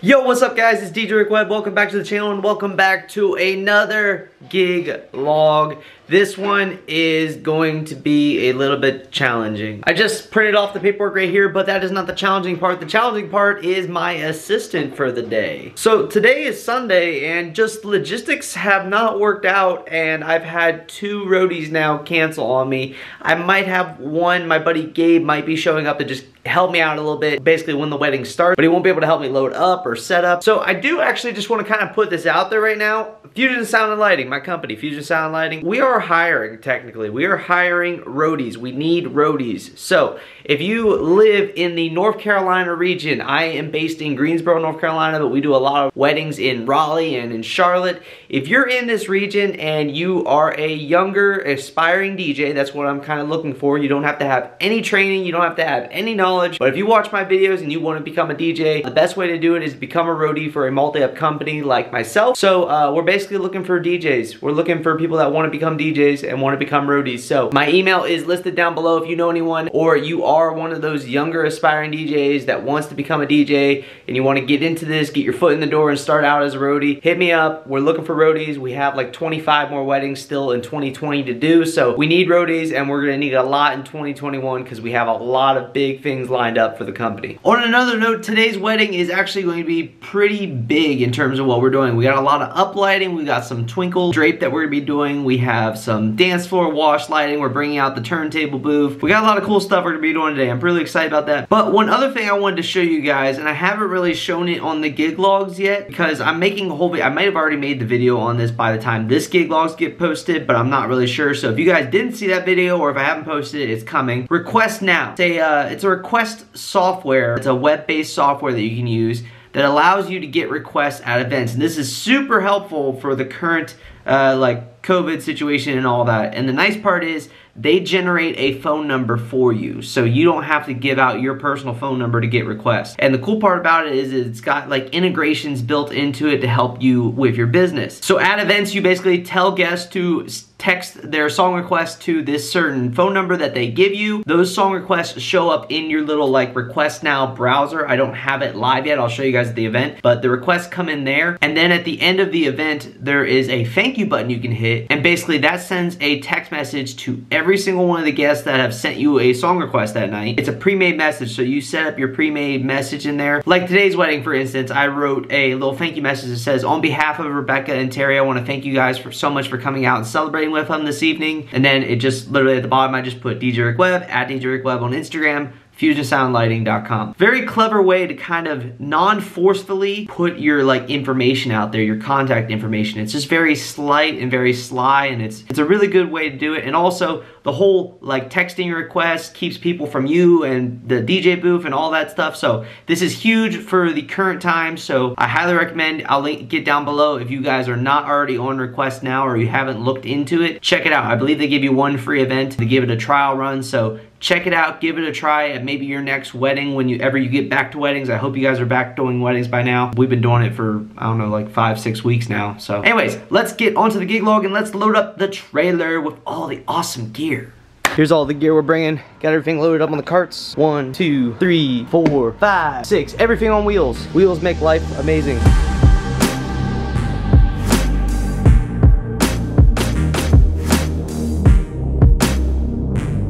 Yo, what's up guys? It's DJ Web. Welcome back to the channel and welcome back to another gig log. This one is going to be a little bit challenging. I just printed off the paperwork right here, but that is not the challenging part. The challenging part is my assistant for the day. So today is Sunday and just logistics have not worked out and I've had two roadies now cancel on me. I might have one, my buddy Gabe might be showing up to just help me out a little bit, basically when the wedding starts, but he won't be able to help me load up or set up. So I do actually just want to kind of put this out there right now. Fusion Sound and Lighting, my company, Fusion Sound and Lighting, we are hiring technically. We are hiring roadies. We need roadies. So if you live in the North Carolina region, I am based in Greensboro, North Carolina, but we do a lot of weddings in Raleigh and in Charlotte. If you're in this region and you are a younger aspiring DJ, that's what I'm kind of looking for. You don't have to have any training. You don't have to have any knowledge. But if you watch my videos and you want to become a DJ, the best way to do it is become a roadie for a multi-op company like myself. So uh, we're basically looking for DJs. We're looking for people that want to become DJs and want to become roadies. So my email is listed down below if you know anyone or you are one of those younger aspiring DJs that wants to become a DJ and you want to get into this, get your foot in the door and start out as a roadie, hit me up. We're looking for roadies. We have like 25 more weddings still in 2020 to do. So we need roadies and we're gonna need a lot in 2021 because we have a lot of big things lined up for the company. On another note, today's wedding is actually going to be pretty big in terms of what we're doing. We got a lot of uplighting. We got some twinkle drape that we're gonna be doing. We have some dance floor wash lighting. We're bringing out the turntable booth. We got a lot of cool stuff we're gonna be doing today. I'm really excited about that. But one other thing I wanted to show you guys, and I haven't really shown it on the gig logs yet because I'm making a whole video. I might have already made the video on this by the time this gig logs get posted, but I'm not really sure. So if you guys didn't see that video or if I haven't posted it, it's coming. RequestNow. A, uh, it's a request software. It's a web-based software that you can use that allows you to get requests at events. And this is super helpful for the current uh, like COVID situation and all that. And the nice part is they generate a phone number for you. So you don't have to give out your personal phone number to get requests. And the cool part about it is it's got like integrations built into it to help you with your business. So at events, you basically tell guests to text their song request to this certain phone number that they give you. Those song requests show up in your little like RequestNow browser. I don't have it live yet. I'll show you guys at the event, but the requests come in there. And then at the end of the event, there is a thank you button you can hit. And basically that sends a text message to every single one of the guests that have sent you a song request that night. It's a pre-made message. So you set up your pre-made message in there. Like today's wedding, for instance, I wrote a little thank you message that says, on behalf of Rebecca and Terry, I want to thank you guys for so much for coming out and celebrating with them this evening. And then it just literally at the bottom, I just put DJ Rick Web at DJ Rick Web on Instagram fusionsoundlighting.com. Very clever way to kind of non-forcefully put your like information out there, your contact information. It's just very slight and very sly and it's it's a really good way to do it. And also the whole like texting request keeps people from you and the DJ booth and all that stuff. So this is huge for the current time. So I highly recommend, I'll link it down below if you guys are not already on RequestNow or you haven't looked into it. Check it out. I believe they give you one free event to give it a trial run. So check it out, give it a try at maybe your next wedding when you ever you get back to weddings. I hope you guys are back doing weddings by now. We've been doing it for, I don't know, like five, six weeks now. So anyways, let's get onto the gig log and let's load up the trailer with all the awesome gear. Here's all the gear we're bringing. Got everything loaded up on the carts. One, two, three, four, five, six. Everything on wheels. Wheels make life amazing.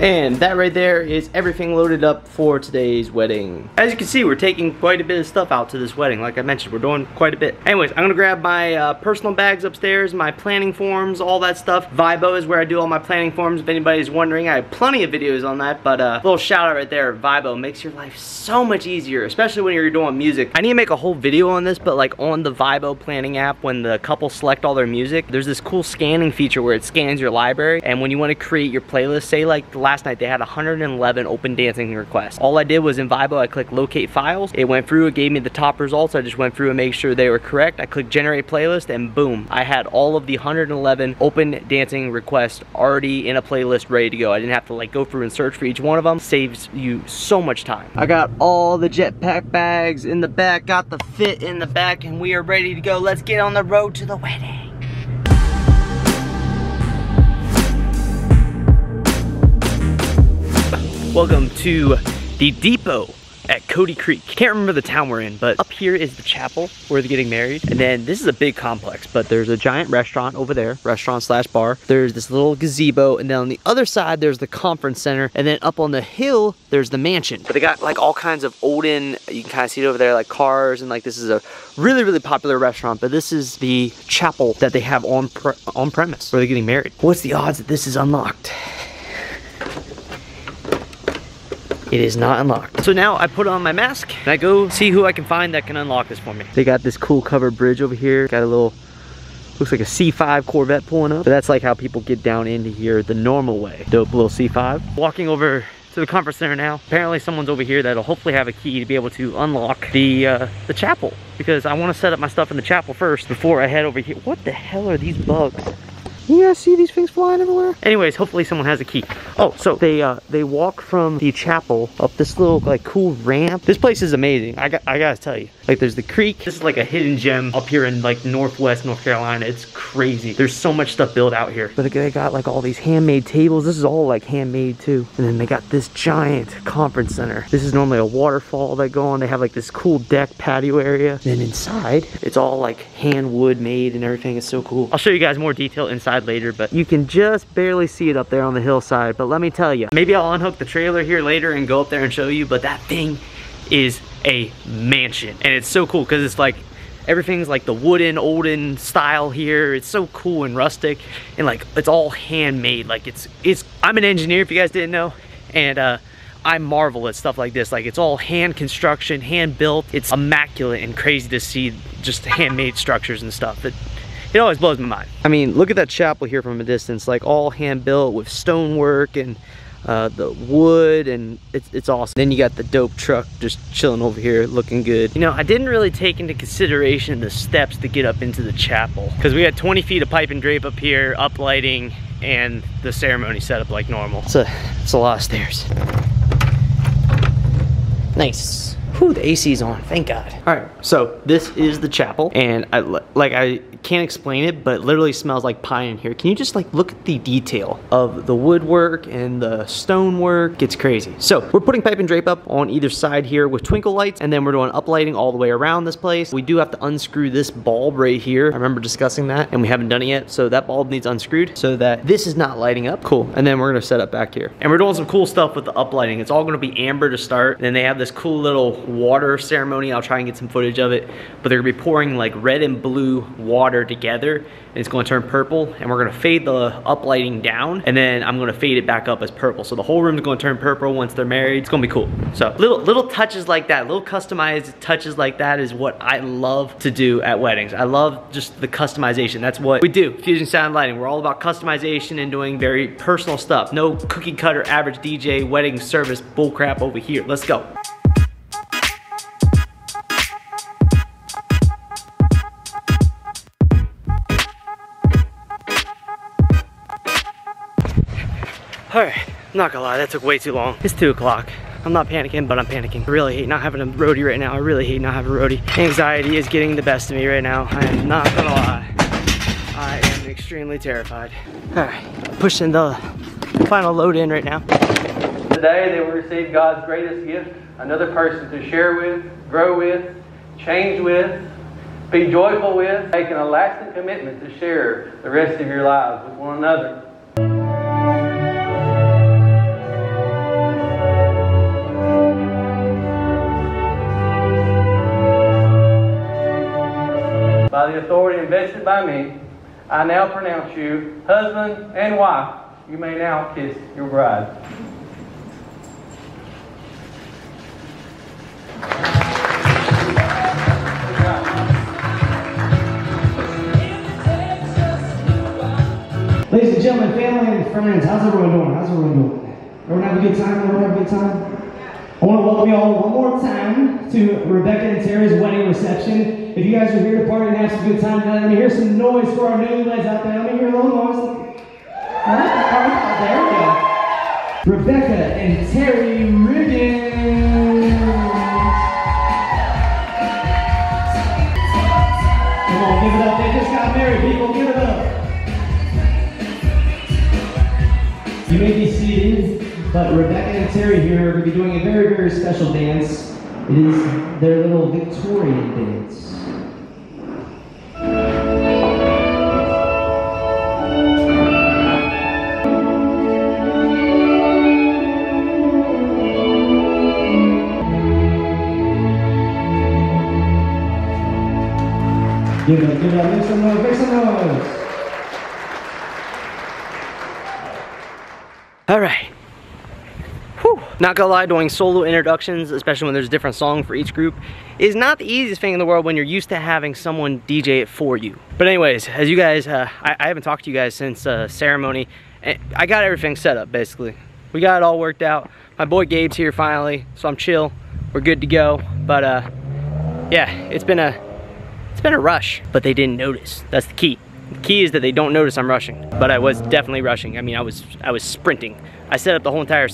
And that right there is everything loaded up for today's wedding. As you can see, we're taking quite a bit of stuff out to this wedding. Like I mentioned, we're doing quite a bit. Anyways, I'm gonna grab my uh, personal bags upstairs, my planning forms, all that stuff. Vibo is where I do all my planning forms. If anybody's wondering, I have plenty of videos on that, but a uh, little shout out right there, Vibo makes your life so much easier, especially when you're doing music. I need to make a whole video on this, but like on the Vibo planning app, when the couple select all their music, there's this cool scanning feature where it scans your library, and when you wanna create your playlist, say like the last night they had 111 open dancing requests. All I did was in Vibo, I clicked locate files. It went through, it gave me the top results. I just went through and made sure they were correct. I clicked generate playlist and boom, I had all of the 111 open dancing requests already in a playlist ready to go. I didn't have to like go through and search for each one of them. Saves you so much time. I got all the jetpack bags in the back, got the fit in the back, and we are ready to go. Let's get on the road to the wedding. Welcome to the depot at Cody Creek. Can't remember the town we're in, but up here is the chapel where they're getting married. And then this is a big complex, but there's a giant restaurant over there, restaurant slash bar. There's this little gazebo, and then on the other side, there's the conference center. And then up on the hill, there's the mansion. But they got like all kinds of olden, you can kind of see it over there, like cars, and like this is a really, really popular restaurant, but this is the chapel that they have on, pre on premise where they're getting married. What's the odds that this is unlocked? It is not unlocked. So now I put on my mask and I go see who I can find that can unlock this for me. They got this cool covered bridge over here. Got a little, looks like a C5 Corvette pulling up. But that's like how people get down into here the normal way. Dope little C5. Walking over to the conference center now. Apparently someone's over here that'll hopefully have a key to be able to unlock the uh, the chapel because I want to set up my stuff in the chapel first before I head over here. What the hell are these bugs? You guys see these things flying everywhere? Anyways, hopefully someone has a key. Oh, so they uh, they walk from the chapel up this little like cool ramp. This place is amazing. I got I gotta tell you. Like there's the creek. This is like a hidden gem up here in like northwest North Carolina. It's crazy. There's so much stuff built out here. But they got like all these handmade tables. This is all like handmade too. And then they got this giant conference center. This is normally a waterfall they go on. They have like this cool deck patio area. And then inside, it's all like hand wood made and everything. It's so cool. I'll show you guys more detail inside later, but you can just barely see it up there on the hillside. But let me tell you, maybe I'll unhook the trailer here later and go up there and show you, but that thing is a mansion. And it's so cool because it's like everything's like the wooden olden style here it's so cool and rustic and like it's all handmade like it's it's i'm an engineer if you guys didn't know and uh I marvel at stuff like this. Like it's all hand construction, hand built. It's immaculate and crazy to see just handmade structures and stuff. It, it always blows my mind. I mean, look at that chapel here from a distance, like all hand built with stonework and uh, the wood and it's, it's awesome. Then you got the dope truck just chilling over here looking good. You know, I didn't really take into consideration the steps to get up into the chapel because we had 20 feet of pipe and drape up here, up lighting, and the ceremony set up like normal. It's a, it's a lot of stairs. Nice. Whew, the AC's on, thank God. All right, so this is the chapel, and I, like I can't explain it, but it literally smells like pine in here. Can you just like look at the detail of the woodwork and the stonework? It's crazy. So we're putting pipe and drape up on either side here with twinkle lights, and then we're doing uplighting all the way around this place. We do have to unscrew this bulb right here. I remember discussing that, and we haven't done it yet. So that bulb needs unscrewed so that this is not lighting up. Cool. And then we're gonna set up back here. And we're doing some cool stuff with the uplighting. It's all gonna be amber to start. And then they have this cool little water ceremony. I'll try and get some footage of it. But they're gonna be pouring like red and blue water together and it's going to turn purple and we're going to fade the uplighting down and then I'm going to fade it back up as purple. So the whole room is going to turn purple once they're married. It's going to be cool. So little little touches like that, little customized touches like that is what I love to do at weddings. I love just the customization. That's what we do. Fusion Sound Lighting. We're all about customization and doing very personal stuff. No cookie cutter average DJ wedding service bullcrap over here. Let's go. All right, not gonna lie, that took way too long. It's two o'clock. I'm not panicking, but I'm panicking. I really hate not having a roadie right now. I really hate not having a roadie. Anxiety is getting the best of me right now. I am not gonna lie. I am extremely terrified. All right, pushing the final load in right now. Today they will receive God's greatest gift, another person to share with, grow with, change with, be joyful with, making a lasting commitment to share the rest of your lives with one another. The authority invested by me, I now pronounce you husband and wife. You may now kiss your bride. Ladies and gentlemen, family and friends, how's everyone doing? How's everyone doing? Everyone have a good time? Everyone have a good time? I want to welcome you all more time to Rebecca and Terry's wedding reception. If you guys are here to party and have some good time tonight, let me hear some noise for our newlyweds out there. Let me hear a little noise. There we go. Rebecca and Terry Riggins. Come on, give it up. They just got married, people. Give it up. You may be seated, but Rebecca and Terry here are going to be doing a very, very special dance It is their little Victorian dance. Give it, give it make some noise, make some noise. All right. Not gonna lie, doing solo introductions, especially when there's a different song for each group, is not the easiest thing in the world when you're used to having someone DJ it for you. But anyways, as you guys, uh, I, I, haven't talked to you guys since uh, ceremony. I got everything set up, basically. We got it all worked out. My boy Gabe's here finally, so I'm chill. We're good to go. But uh, yeah, it's been a it's been a rush, but they didn't notice. That's the key. The key is that they don't notice I'm rushing, but I was definitely rushing. I mean, I was I was sprinting. I set up the whole entire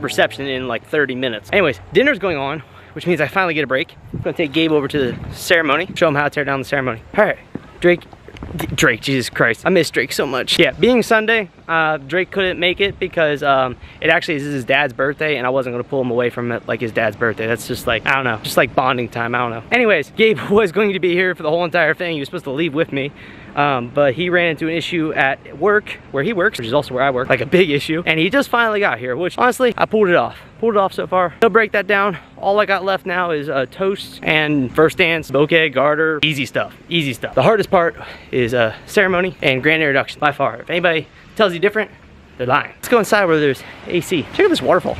reception in like 30 minutes. Anyways, dinner's going on, which means I finally get a break. I'm gonna take Gabe over to the ceremony, show him how to tear down the ceremony. All right, Drake, Drake, Jesus Christ. I miss Drake so much. Yeah, being Sunday, uh, Drake couldn't make it because um, it actually is his dad's birthday and I wasn't gonna pull him away from it like his dad's birthday. That's just like, I don't know, just like bonding time, I don't know. Anyways, Gabe was going to be here for the whole entire thing. He was supposed to leave with me. Um, but he ran into an issue at work where he works, which is also where I work, like a big issue. And he just finally got here, which honestly, I pulled it off. Pulled it off so far. He'll break that down. All I got left now is uh, toast and first dance, bouquet, garter, easy stuff, easy stuff. The hardest part is uh, ceremony and grand introduction by far. If anybody tells you different, they're lying. Let's go inside where there's AC. Check out this waterfall.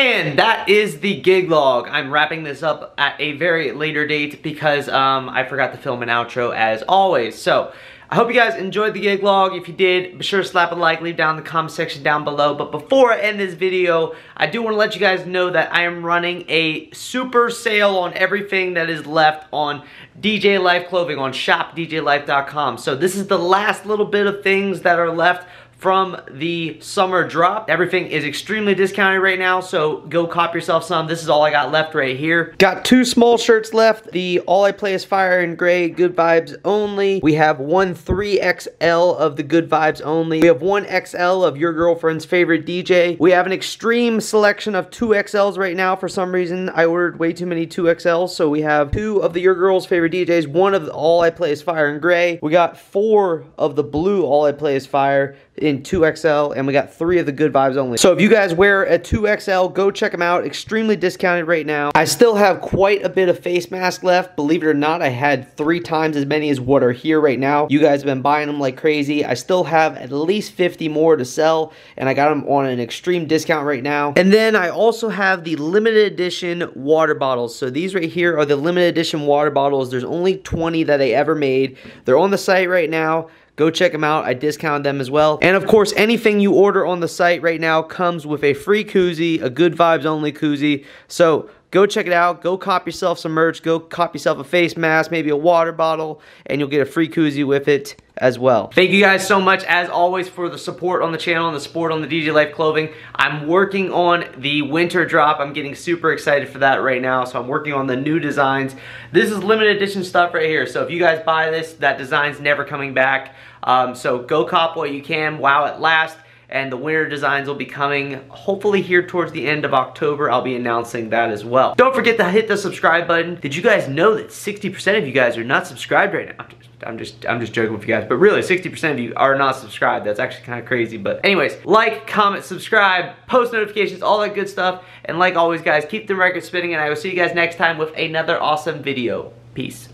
And that is the gig log. I'm wrapping this up at a very later date because um, I forgot to film an outro as always. So, I hope you guys enjoyed the gig log. If you did, be sure to slap a like, leave down in the comment section down below. But before I end this video, I do want to let you guys know that I am running a super sale on everything that is left on DJ Life Clothing on shopdjlife.com. So this is the last little bit of things that are left from the summer drop. Everything is extremely discounted right now, so go cop yourself some. This is all I got left right here. Got two small shirts left. The All I Play is Fire and Gray Good Vibes Only. We have one 3XL of the Good Vibes Only. We have one XL of your girlfriend's favorite DJ. We have an extreme selection of 2XLs right now. For some reason, I ordered way too many 2XLs, so we have two of the Your Girl's favorite DJs, one of the All I Play is Fire and Gray. We got four of the blue All I Play is Fire in 2XL, and we got three of the good vibes only. So if you guys wear a 2XL, go check them out. Extremely discounted right now. I still have quite a bit of face mask left. Believe it or not, I had three times as many as what are here right now. You guys have been buying them like crazy. I still have at least 50 more to sell, and I got them on an extreme discount right now. And then I also have the limited edition water bottles. So these right here are the limited edition water bottles. There's only 20 that I ever made. They're on the site right now. Go check them out. I discount them as well. And of course, anything you order on the site right now comes with a free koozie, a good vibes only koozie. So go check it out. Go cop yourself some merch. Go cop yourself a face mask, maybe a water bottle, and you'll get a free koozie with it as well. Thank you guys so much, as always, for the support on the channel and the support on the DJ Life clothing. I'm working on the winter drop. I'm getting super excited for that right now, so I'm working on the new designs. This is limited edition stuff right here, so if you guys buy this, that design's never coming back. Um, so go cop what you can while it lasts and the winter designs will be coming hopefully here towards the end of October. I'll be announcing that as well. Don't forget to hit the subscribe button. Did you guys know that 60% of you guys are not subscribed right now? I'm just I'm just joking with you guys, but really 60% of you are not subscribed. That's actually kind of crazy. But anyways, like, comment, subscribe, post notifications, all that good stuff. And like always, guys, keep the record spinning, and I will see you guys next time with another awesome video. Peace.